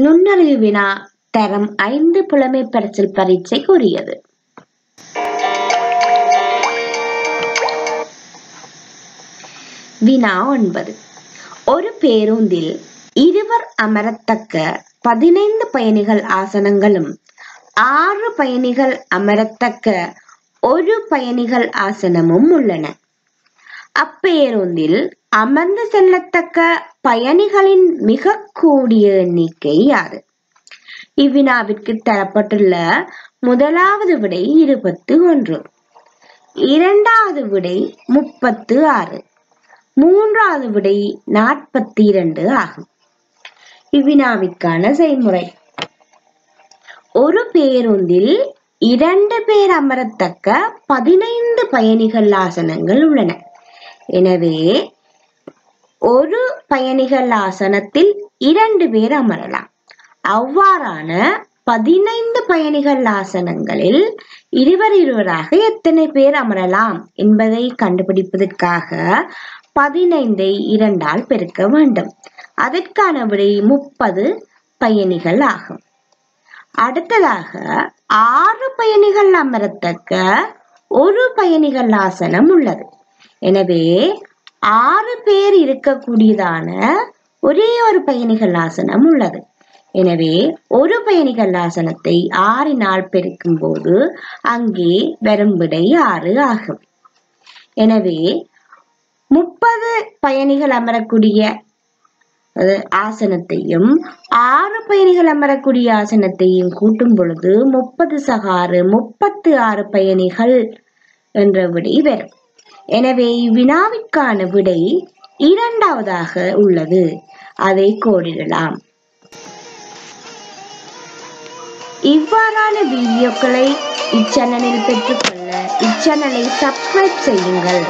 நுண்ணறிவு வினா தரம் ஐந்து புலமை பரிசல் பரீட்சை கூறியது. வினா ஒன்பது. ஒரு பேருந்தில் இருவர் அமரத்தக்க பதினைந்து பயணிகள் ஆசனங்களும் ஆறு பயணிகள் அமரத்தக்க ஒரு பயணிகள் ஆசனமும் உள்ளன. அப்பேருந்தில் அமர்ந்து செல்லத்தக்க பயணிகளின் மிக கூடிய எண்ணிக்கை யாது. இவ்வினாவிற்கு தரப்பட்டுள்ள முதலாவது விடை இருபத்து ஒன்று இரண்டாவது விடை முப்பத்து ஆறு மூன்றாவது விடை நாற்பத்தி இரண்டு ஆகும். இவ்வினாவிற்கான செய்முறை. ஒரு பேருந்தில் இரண்டு பேர் அமரத்தக்க பதினைந்து பயணிகள் ஆசனங்கள் உள்ளன. எனவே ஒரு பயணிகள் ஆசனத்தில் இரண்டு பேர் அமரலாம். அவ்வாறான பதினைந்து பயணிகள் ஆசனங்களில் இருவர் இருவராக எத்தனை பேர் அமரலாம் என்பதை கண்டுபிடிப்பதற்காக பதினைந்தை இரண்டால் பெருக்க வேண்டும். அதற்கான விடை முப்பது பயணிகள் ஆகும். அடுத்ததாக ஆறு பயணிகள் அமரத்தக்க ஒரு பயணிகள் ஆசனம் உள்ளது. எனவே ஆறு பேர் இருக்கக்கூடியதான ஒரே ஒரு பயணிகள் ஆசனம் உள்ளது. எனவே ஒரு பயணிகள் ஆசனத்தை ஆறினால் பெருக்கும் போது அங்கே வரும் விடை ஆறு ஆகும். எனவே முப்பது பயணிகள் அமரக்கூடிய ஆசனத்தையும் ஆறு பயணிகள் அமரக்கூடிய ஆசனத்தையும் கூட்டும் பொழுது முப்பது சகாறு முப்பத்து ஆறு பயணிகள் என்ற விடை வரும் எனவே இவ்வினாவிற்கான விடை இரண்டாவதாக உள்ளது. அதை கோடிடலாம். இவ்வாறான வீடியோக்களை இச்சேனலில் பெற்றுக்கொள்ள இச்சேனலை சப்ஸ்கிரைப் செய்யுங்கள்.